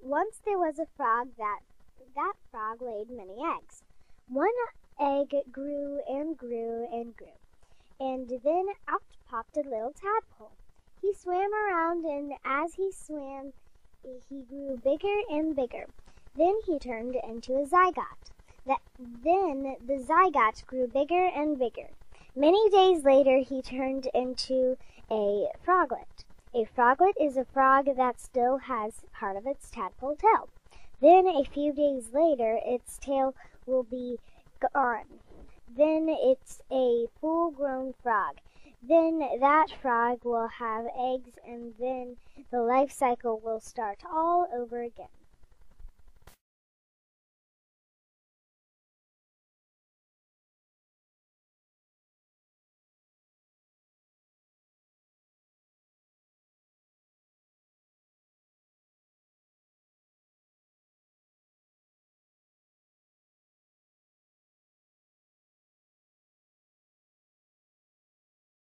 Once there was a frog that that frog laid many eggs. One egg grew and grew and grew, and then out popped a little tadpole. He swam around and as he swam he grew bigger and bigger. Then he turned into a zygote. That, then the zygote grew bigger and bigger. Many days later he turned into a froglet. A froglet is a frog that still has part of its tadpole tail. Then a few days later its tail will be gone. Then it's a full grown frog. Then that frog will have eggs and then the life cycle will start all over again.